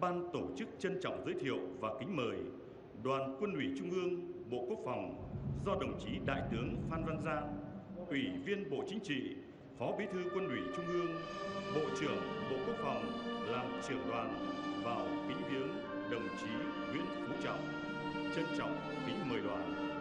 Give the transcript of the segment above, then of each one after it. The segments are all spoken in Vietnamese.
Ban tổ chức trân trọng giới thiệu và kính mời Đoàn Quân ủy Trung ương, Bộ Quốc phòng do đồng chí Đại tướng Phan Văn Giang, Ủy viên Bộ Chính trị, Phó Bí thư Quân ủy Trung ương, Bộ trưởng Bộ Quốc phòng làm trưởng đoàn vào kính viếng đồng chí Nguyễn Phú Trọng. Trân trọng kính mời đoàn.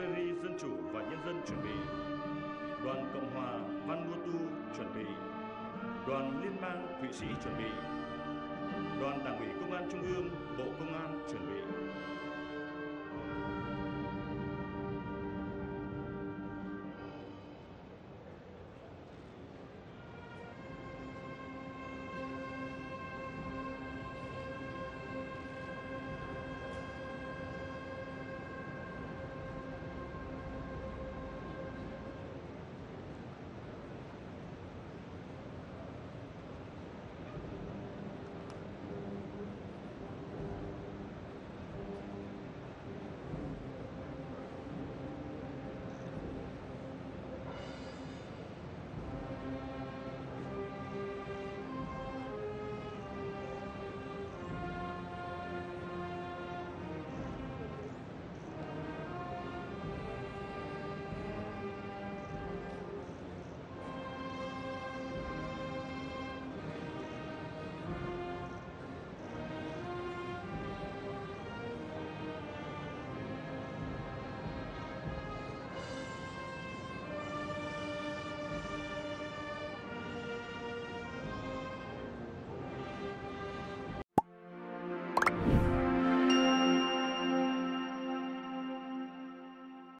Algeria Dân Chủ và Nhân dân chuẩn bị Đoàn Cộng hòa Vanuatu chuẩn bị. Đoàn Liên bang Thụy Sĩ chuẩn bị. Đoàn Đảng ủy Công an Trung